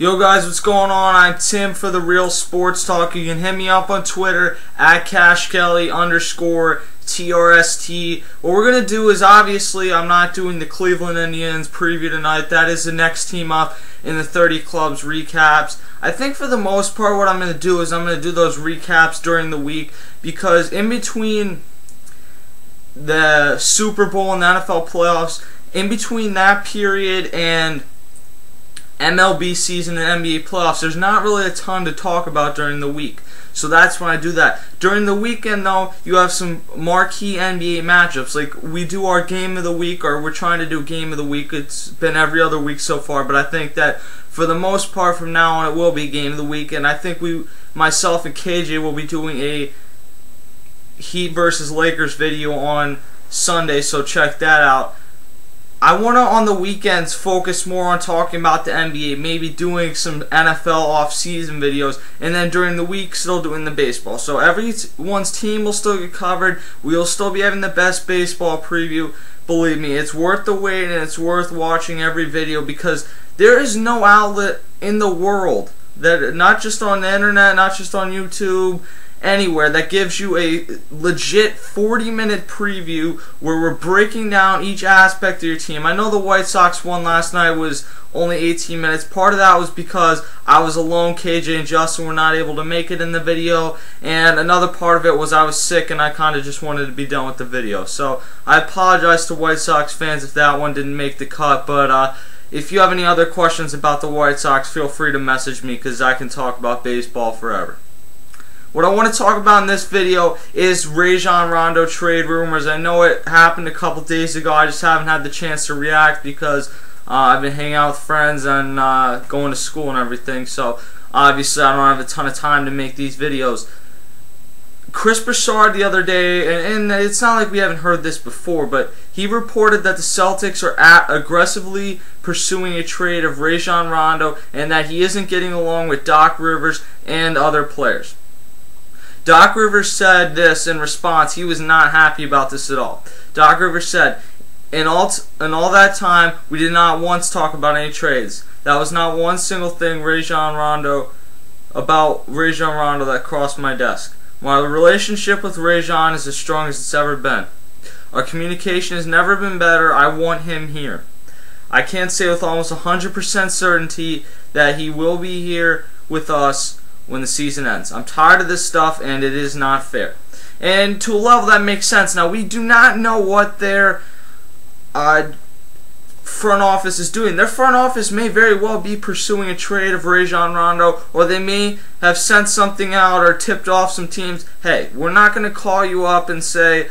Yo guys, what's going on? I'm Tim for the Real Sports Talk. You can hit me up on Twitter at CashKelly underscore TRST. What we're gonna do is obviously I'm not doing the Cleveland Indians preview tonight. That is the next team up in the 30 clubs recaps. I think for the most part what I'm gonna do is I'm gonna do those recaps during the week because in between the Super Bowl and the NFL playoffs, in between that period and MLB season and NBA playoffs, there's not really a ton to talk about during the week. So that's when I do that. During the weekend, though, you have some marquee NBA matchups. Like, we do our game of the week, or we're trying to do game of the week. It's been every other week so far, but I think that for the most part from now on, it will be game of the week. And I think we, myself and KJ, will be doing a Heat versus Lakers video on Sunday, so check that out. I want to, on the weekends, focus more on talking about the NBA, maybe doing some NFL off-season videos, and then during the week, still doing the baseball. So everyone's team will still get covered. We'll still be having the best baseball preview. Believe me, it's worth the wait, and it's worth watching every video, because there is no outlet in the world, that not just on the internet, not just on YouTube, anywhere that gives you a legit 40 minute preview where we're breaking down each aspect of your team. I know the White Sox won last night was only 18 minutes. Part of that was because I was alone. KJ and Justin were not able to make it in the video. And another part of it was I was sick and I kind of just wanted to be done with the video. So I apologize to White Sox fans if that one didn't make the cut. But uh, if you have any other questions about the White Sox, feel free to message me because I can talk about baseball forever. What I want to talk about in this video is Rajon Rondo trade rumors. I know it happened a couple days ago. I just haven't had the chance to react because uh, I've been hanging out with friends and uh, going to school and everything. So obviously I don't have a ton of time to make these videos. Chris Broussard the other day, and, and, it's not like we haven't heard this before, but he reported that the Celtics are aggressively pursuing a trade of Rajon Rondo and that he isn't getting along with Doc Rivers and other players. Doc Rivers said this in response. He was not happy about this at all. Doc Rivers said, in all, in all that time, we did not once talk about any trades. That was not one single thing Rajon Rondo about Rajon Rondo that crossed my desk. My relationship with Rajon is as strong as it's ever been. Our communication has never been better. I want him here. I can't say with almost 100% certainty that he will be here with us when the season ends. I'm tired of this stuff and it is not fair. And to a level that makes sense. Now, we do not know what their uh, front office is doing. Their front office may very well be pursuing a trade of Rajon Rondo, or they may have sent something out or tipped off some teams. Hey, we're not going to call you up and say,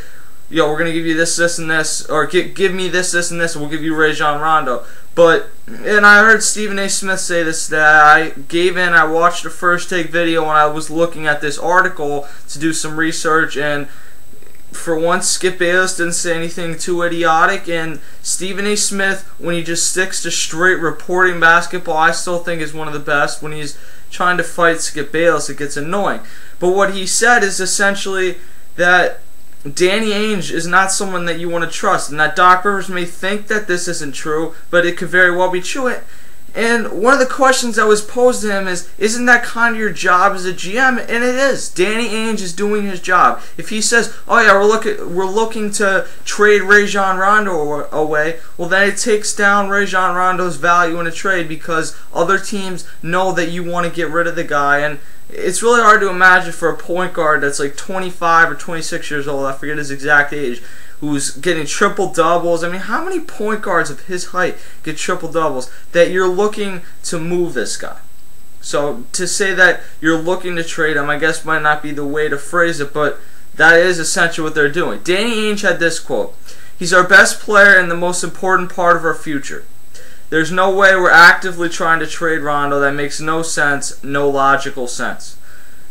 yo, we're to give you this, this, and this, or give, give me this, this, and this, and we'll give you Rajon Rondo. But, and I heard Stephen A. Smith say this, that I gave in, I watched the first take video when I was looking at this article to do some research, and for once, Skip Bayless didn't say anything too idiotic, and Stephen A. Smith, when he just sticks to straight reporting basketball, I still think is one of the best. When he's trying to fight Skip Bayless, it gets annoying. But what he said is essentially that Danny Ainge is not someone that you want to trust, and that Doc Rivers may think that this isn't true, but it could very well be true. And one of the questions that was posed to him is, isn't that kind of your job as a GM? And it is. Danny Ainge is doing his job. If he says, oh yeah, we're looking, we're looking to trade Rajon Rondo away, well then it takes down Rajon Rondo's value in a trade because other teams know that you want to get rid of the guy. And it's really hard to imagine for a point guard that's like 25 or 26 years old, I forget his exact age, who's getting triple doubles. I mean, how many point guards of his height get triple doubles that you're looking to move this guy? So to say that you're looking to trade him, I guess might not be the way to phrase it, but that is essentially what they're doing. Danny Ainge had this quote. He's our best player and the most important part of our future. There's no way we're actively trying to trade Rondo. That makes no sense, no logical sense.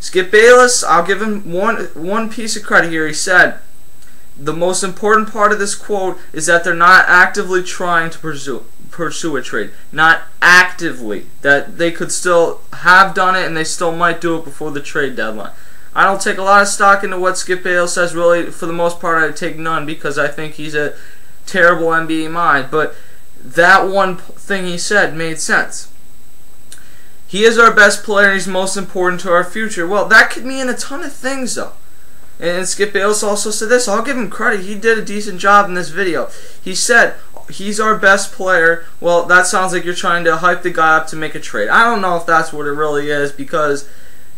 Skip Bayless, I'll give him one one piece of credit here. He said the most important part of this quote is that they're not actively trying to pursue pursue a trade. Not actively. That they could still have done it and they still might do it before the trade deadline. I don't take a lot of stock into what Skip Bayless says. Really, for the most part, I take none because I think he's a terrible NBA mind. But that one thing he said made sense. he is our best player and he's most important to our future. Well, that could mean a ton of things, though. And Skip Bayless also said this. I'll give him credit. He did a decent job in this video. He said, he's our best player. Well, that sounds like you're trying to hype the guy up to make a trade. I don't know if that's what it really is because,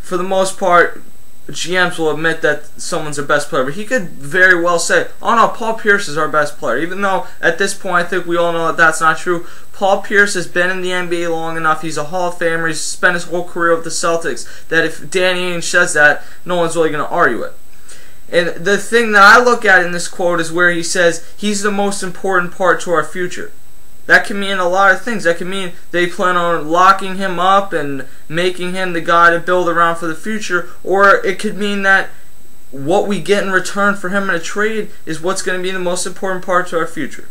for the most part, GMs will admit that someone's their best player, but he could very well say, "Oh no, Paul Pierce is our best player." Even though at this point, I think we all know that that's not true. Paul Pierce has been in the NBA long enough. He's a Hall of Famer. He's spent his whole career with the Celtics. That if Danny Ainge says that, no one's really going to argue it. And the thing that I look at in this quote is where he says he's the most important part to our future. That can mean a lot of things. That can mean they plan on locking him up and making him the guy to build around for the future, or it could mean that what we get in return for him in a trade is what's going to be the most important part to our future.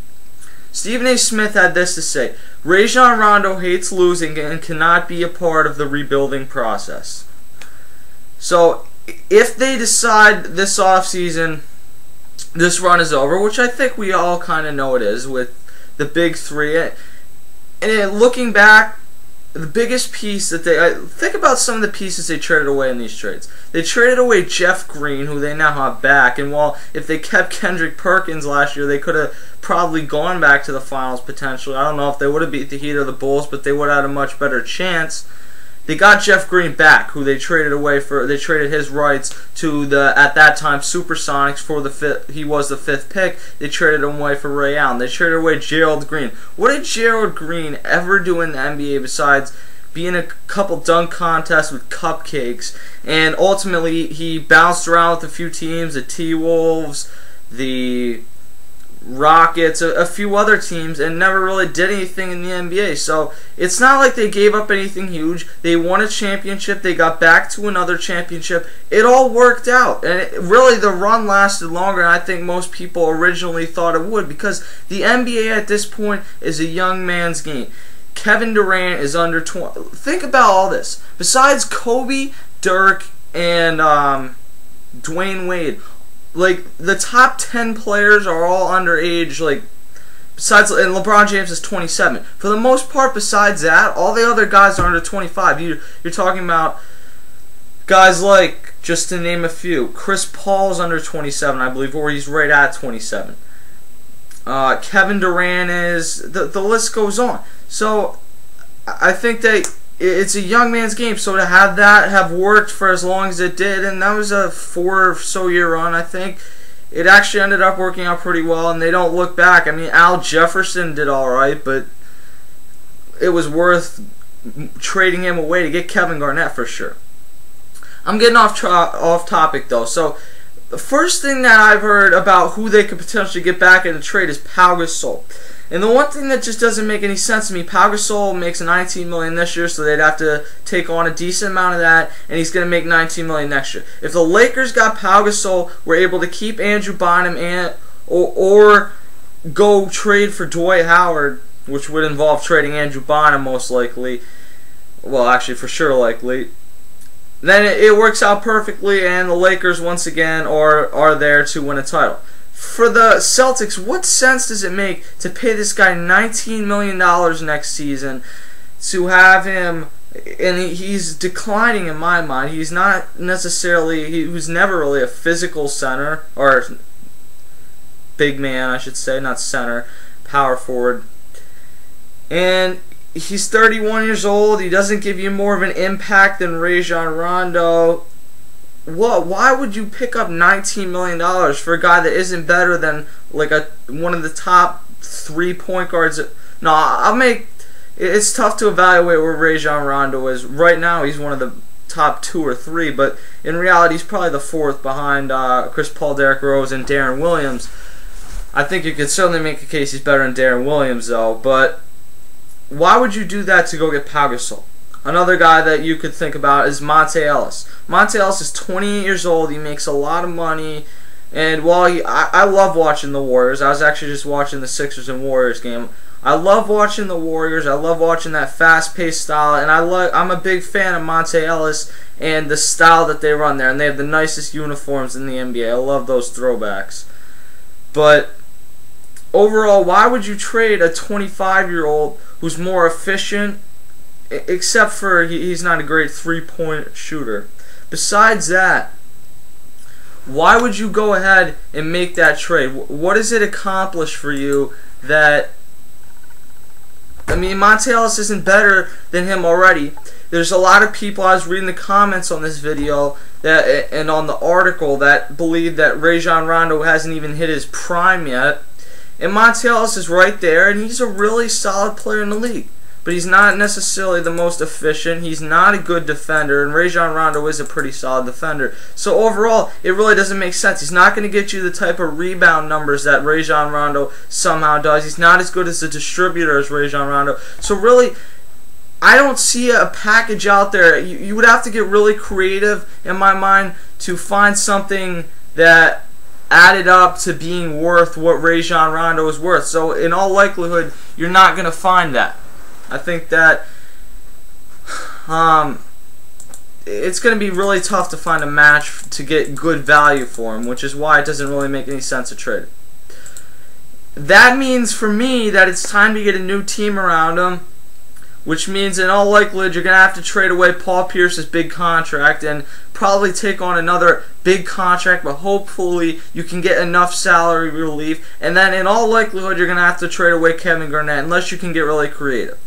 Stephen A. Smith had this to say Rajon Rondo hates losing and cannot be a part of the rebuilding process. So if they decide this offseason this run is over, which I think we all kind of know it is with the big three, eh, and looking back, the biggest piece that they I, think about some of the pieces they traded away in these trades. They traded away Jeff Green, who they now have back, and while if they kept Kendrick Perkins last year, they could have probably gone back to the finals potentially. I don't know if they would have beat the Heat or the Bulls, but they would have had a much better chance. They got Jeff Green back, who they traded away for. They traded his rights to the at that time Supersonics for the fifth. He was the fifth pick. They traded him away for Ray Allen. They traded away Gerald Green. What did Gerald Green ever do in the NBA besides? be in a couple dunk contests with cupcakes, and ultimately he bounced around with a few teams, the T Wolves, the Rockets, a, a, few other teams, and never really did anything in the NBA. So it's not like they gave up anything huge. They won a championship. They got back to another championship. It all worked out, and it, really the run lasted longer than I think most people originally thought it would because the NBA at this point is a young man's game. Kevin Durant is under 20. Think about all this. Besides Kobe, Dirk, and um, Dwyane Wade, like the top 10 players are all underage like besides and LeBron James is 27 for the most part besides that all the other guys are under 25 you you're talking about guys like just to name a few. Chris Paul's under 27 I believe or he's right at 27 uh, Kevin Durant is the the list goes on. So I think that it's a young man's game. So to have that have worked for as long as it did, and that was a four or so year run, I think it actually ended up working out pretty well. And they don't look back. I mean, Al Jefferson did all right, but it was worth trading him away to get Kevin Garnett for sure. I'm getting off off topic though. So the first thing that I've heard about who they could potentially get back in the trade is Pau Gasol. And the one thing that just doesn't make any sense to me, Pau Gasol makes 19 million this year, so they'd have to take on a decent amount of that, and he's going to make 19 million next year. If the Lakers got Pau Gasol, were able to keep Andrew Bynum and or, or go trade for Dwight Howard, which would involve trading Andrew Bynum most likely. Well, actually, for sure likely. Then it, it works out perfectly, and the Lakers once again are are there to win a title for the Celtics, what sense does it make to pay this guy $19 million next season to have him and he's declining in my mind. He's not necessarily he was never really a physical center or big man, I should say, not center, power forward. And he's 31 years old. He doesn't give you more of an impact than Rajon Rondo what? Why would you pick up nineteen million dollars for a guy that isn't better than like a one of the top three point guards? No, I'll make. It's tough to evaluate where Rajon Rondo is right now. He's one of the top two or three, but in reality, he's probably the fourth behind uh, Chris Paul, Derrick Rose, and Deron Williams. I think you could certainly make a case he's better than Deron Williams, though. But why would you do that to go get Pau Gasol? Another guy that you could think about is Monta Ellis. Monta Ellis is 28 years old. He makes a lot of money. And while he, I, I love watching the Warriors, I was actually just watching the Sixers and Warriors game. I love watching the Warriors. I love watching that fast-paced style, and I love. I'm a big fan of Monta Ellis and the style that they run there. And they have the nicest uniforms in the NBA. I love those throwbacks. But overall, why would you trade a 25-year-old who's more efficient except for he, he's not a great three-point shooter. Besides that, why would you go ahead and make that trade? What does it accomplish for you that I mean, Monta Ellis isn't better than him already. There's a lot of people I was reading the comments on this video that and on the article that believe that Rajon Rondo hasn't even hit his prime yet. And Monta Ellis is right there, and he's a really solid player in the league but he's not necessarily the most efficient. He's not a good defender, and Rajon Rondo is a pretty solid defender. So overall, it really doesn't make sense. He's not going to get you the type of rebound numbers that Rajon Rondo somehow does. He's not as good as a distributor as Rajon Rondo. So really, I don't see a package out there. You, you would have to get really creative, in my mind, to find something that added up to being worth what Rajon Rondo is worth. So in all likelihood, you're not going to find that. I think that um, it's going to be really tough to find a match to get good value for him, which is why it doesn't really make any sense to trade. That means for me that it's time to get a new team around him, which means in all likelihood you're going to have to trade away Paul Pierce's big contract and probably take on another big contract, but hopefully you can get enough salary relief. And then in all likelihood you're going to have to trade away Kevin Garnett unless you can get really creative.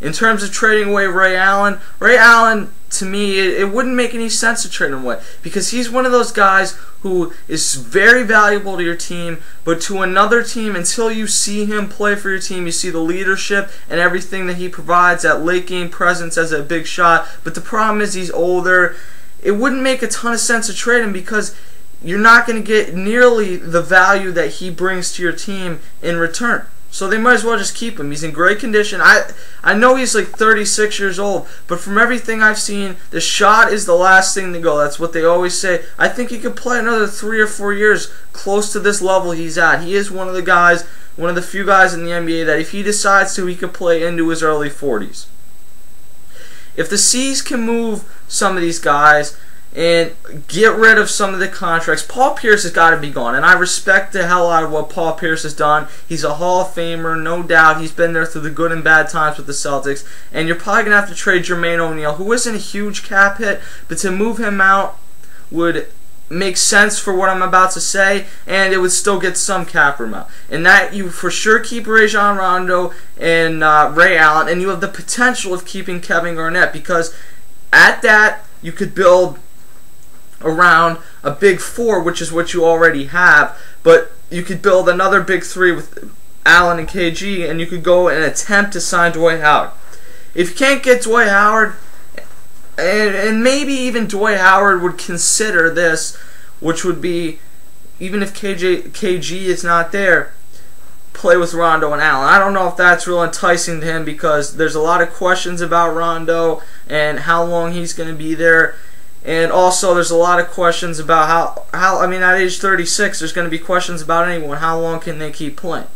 In terms of trading away Ray Allen, Ray Allen, to me, it, it, wouldn't make any sense to trade him away because he's one of those guys who is very valuable to your team, but to another team, until you see him play for your team, you see the leadership and everything that he provides, that late game presence as a big shot. But the problem is he's older. It wouldn't make a ton of sense to trade him because you're not going to get nearly the value that he brings to your team in return. So they might as well just keep him. He's in great condition. I I know he's like 36 years old, but from everything I've seen, the shot is the last thing to go. That's what they always say. I think he could play another three or four years close to this level he's at. He is one of the guys, one of the few guys in the NBA that if he decides to, he could play into his early 40s. If the C's can move some of these guys, and get rid of some of the contracts. Paul Pierce has got to be gone, and I respect the hell out of what Paul Pierce has done. He's a Hall of Famer, no doubt. He's been there through the good and bad times with the Celtics, and you're probably going to have to trade Jermaine O'Neal, who isn't a huge cap hit, but to move him out would make sense for what I'm about to say, and it would still get some cap room out. And that you for sure keep Rajon Rondo and uh, Ray Allen, and you have the potential of keeping Kevin Garnett because at that you could build around a big four, which is what you already have, but you could build another big three with Allen and KG, and you could go and attempt to sign Dwight Howard. If you can't get Dwight Howard, and, and maybe even Dwight Howard would consider this, which would be, even if KJ, KG is not there, play with Rondo and Allen. I don't know if that's real enticing to him because there's a lot of questions about Rondo and how long he's going to be there and also, there's a lot of questions about how, how I mean, at age 36, there's going to be questions about anyone. How long can they keep playing?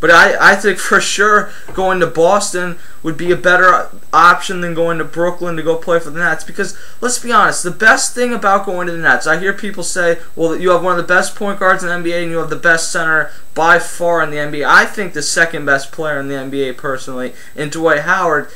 But I, I think for sure going to Boston would be a better option than going to Brooklyn to go play for the Nets. Because let's be honest, the best thing about going to the Nets, I hear people say, well, you have one of the best point guards in the NBA and you have the best center by far in the NBA. I think the second best player in the NBA personally, in Dwight Howard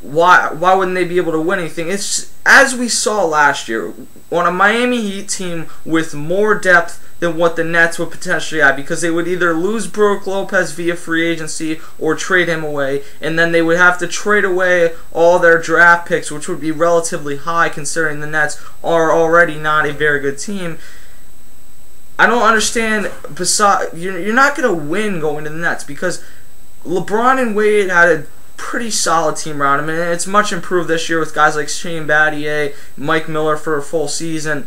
why why wouldn't they be able to win anything? It's as we saw last year on a Miami Heat team with more depth than what the Nets would potentially have because they would either lose Brook Lopez via free agency or trade him away, and then they would have to trade away all their draft picks, which would be relatively high considering the Nets are already not a very good team. I don't understand. You're not going to win going to the Nets because LeBron and Wade had a pretty solid team around him, and it's much improved this year with guys like Shane Battier, Mike Miller for a full season.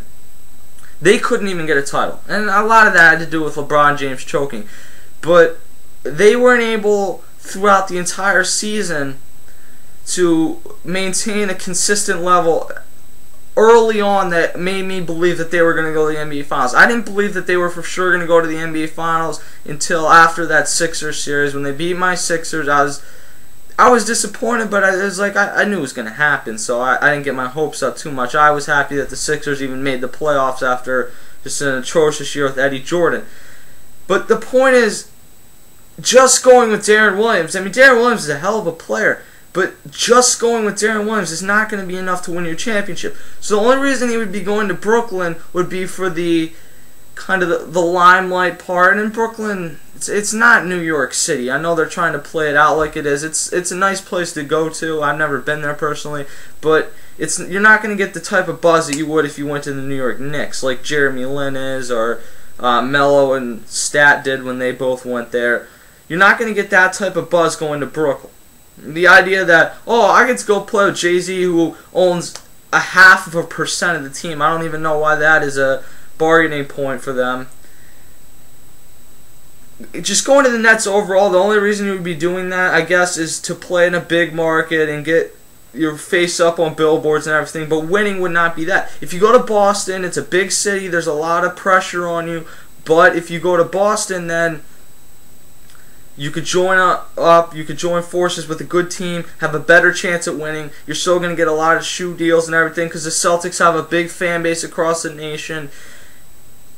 They couldn't even get a title, and a lot of that had to do with LeBron James choking. But they weren't able throughout the entire season to maintain a consistent level early on that made me believe that they were going to go to the NBA Finals. I didn't believe that they were for sure going to go to the NBA Finals until after that Sixers series. When they beat my Sixers, I was I was disappointed, but I, it was like I, I knew it was going to happen, so I, I didn't get my hopes up too much. I was happy that the Sixers even made the playoffs after just an atrocious year with Eddie Jordan. But the point is, just going with Deron Williams. I mean, Deron Williams is a hell of a player, But just going with Deron Williams is not going to be enough to win your championship. So the only reason he would be going to Brooklyn would be for the kind of the, the limelight part. And in Brooklyn, it's it's not New York City. I know they're trying to play it out like it is. It's it's a nice place to go to. I've never been there personally, but it's you're not going to get the type of buzz that you would if you went to the New York Knicks, like Jeremy Lin is or uh, Melo and Stat did when they both went there. You're not going to get that type of buzz going to Brooklyn. The idea that oh I get to go play with Jay Z who owns a half of a percent of the team. I don't even know why that is a bargaining point for them. Just going to the Nets overall, the only reason you would be doing that, I guess, is to play in a big market and get your face up on billboards and everything, but winning would not be that. If you go to Boston, it's a big city, there's a lot of pressure on you, but if you go to Boston, then you could join up, you could join forces with a good team, have a better chance at winning. You're still going to get a lot of shoe deals and everything because the Celtics have a big fan base across the nation.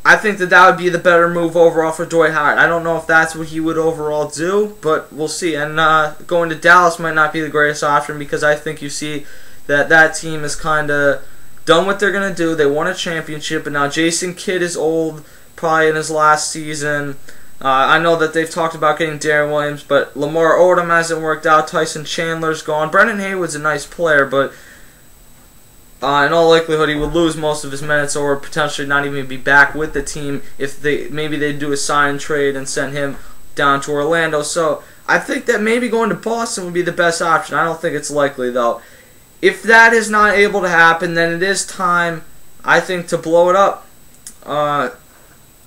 I think that that would be the better move overall for Dwight Howard. I don't know if that's what he would overall do, but we'll see. And uh, going to Dallas might not be the greatest option because I think you see that that team is kind of done what they're going to do. They won a championship, and now Jason Kidd is old, probably in his last season. Uh, I know that they've talked about getting Deron Williams, but Lamar Odom hasn't worked out. Tyson Chandler's gone. Brendan Haywood's a nice player, but uh, in all likelihood, he would lose most of his minutes, or potentially not even be back with the team if they maybe they do a sign trade and send him down to Orlando. So I think that maybe going to Boston would be the best option. I don't think it's likely though. If that is not able to happen, then it is time, I think, to blow it up. Uh,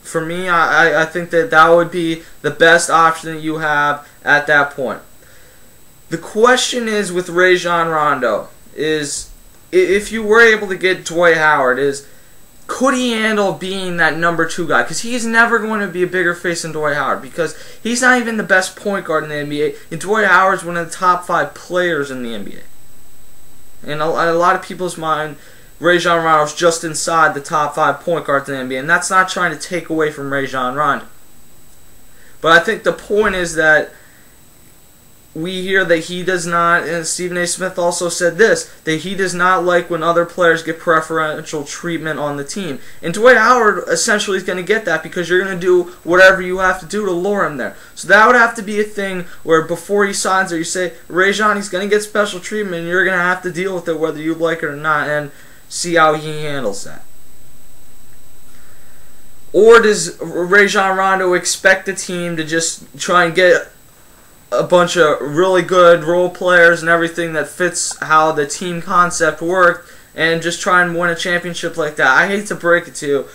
for me, I, I think that that would be the best option that you have at that point. The question is with Rajon Rondo is if you were able to get Dwight Howard, is could he handle being that number two guy? Because he's never going to be a bigger face than Dwight Howard because he's not even the best point guard in the NBA. And Dwight Howard's one of the top five players in the NBA. And a, a lot of people's mind, Rajon Rondo's just inside the top five point guards in the NBA. And that's not trying to take away from Rajon Rondo. But I think the point is that we hear that he does not, and Stephen A. Smith also said this, that he does not like when other players get preferential treatment on the team. And Dwight Howard essentially is going to get that because you're going to do whatever you have to do to lure him there. So that would have to be a thing where before he signs there, you say, Rajon, he's going to get special treatment, and you're going to have to deal with it whether you like it or not, and see how he handles that. Or does Rajon Rondo expect the team to just try and get a bunch of really good role players and everything that fits how the team concept worked and just try and win a championship like that. I hate to break it to you,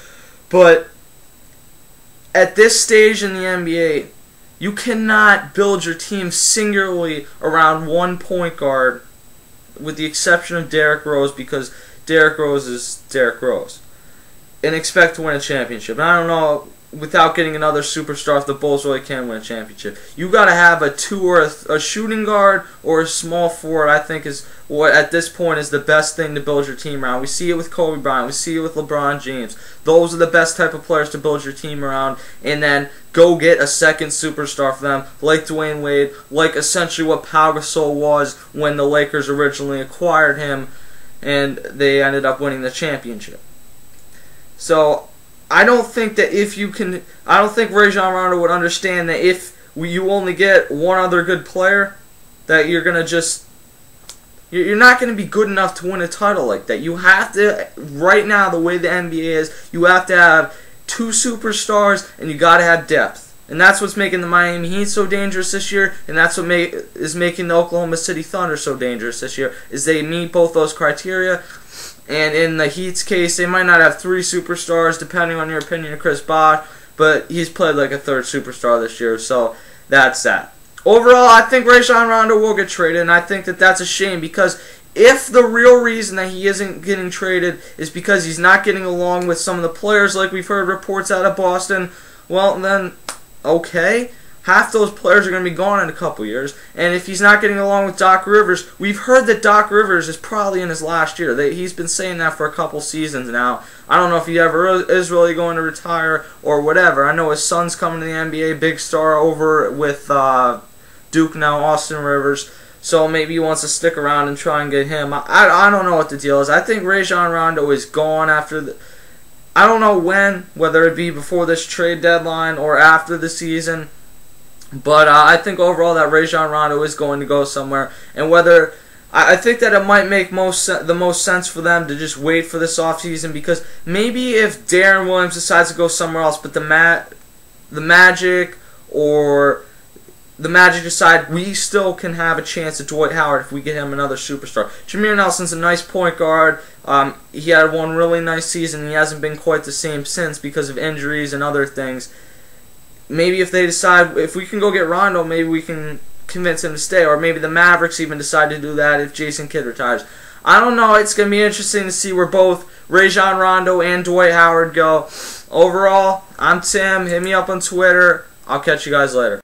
but at this stage in the NBA, you cannot build your team singularly around one point guard with the exception of Derrick Rose because Derrick Rose is Derrick Rose and expect to win a championship. And I don't know without getting another superstar if the Bulls really can win a championship. You got to have a two or a, a, shooting guard or a small forward. I think is what at this point is the best thing to build your team around. We see it with Kobe Bryant. We see it with LeBron James. Those are the best type of players to build your team around, and then go get a second superstar for them, like Dwyane Wade, like essentially what Pau Gasol was when the Lakers originally acquired him, and they ended up winning the championship. So I don't think that if you can, I don't think Rajon Rondo would understand that if you only get one other good player, that you're gonna just, you're not gonna be good enough to win a title like that. You have to, right now, the way the NBA is, you have to have two superstars and you gotta have depth. And that's what's making the Miami Heat so dangerous this year, and that's what is making the Oklahoma City Thunder so dangerous this year, is they meet both those criteria. And in the Heat's case, they might not have three superstars, depending on your opinion of Chris Bosh, but he's played like a third superstar this year, so that's that. Overall, I think Rajon Rondo will get traded, and I think that that's a shame because if the real reason that he isn't getting traded is because he's not getting along with some of the players, like we've heard reports out of Boston, well, then, okay half those players are going to be gone in a couple years. And if he's not getting along with Doc Rivers, we've heard that Doc Rivers is probably in his last year. he's been saying that for a couple seasons now. I don't know if he ever is really going to retire or whatever. I know his son's coming to the NBA, big star over with uh, Duke now, Austin Rivers. So maybe he wants to stick around and try and get him. I, I, I don't know what the deal is. I think Rajon Rondo is gone after the. I don't know when, whether it be before this trade deadline or after the season. But uh, I think overall that Rajon Rondo is going to go somewhere, and whether I, I think that it might make most the most sense for them to just wait for this offseason because maybe if Deron Williams decides to go somewhere else, but the mat, the Magic or the Magic decide we still can have a chance at Dwight Howard if we get him another superstar. Jameer Nelson's a nice point guard. Um, he had one really nice season. He hasn't been quite the same since because of injuries and other things maybe if they decide if we can go get Rondo, maybe we can convince him to stay, or maybe the Mavericks even decide to do that if Jason Kidd retires. I don't know. It's gonna be interesting to see where both Rajon Rondo and Dwight Howard go. Overall, I'm Tim. Hit me up on Twitter. I'll catch you guys later.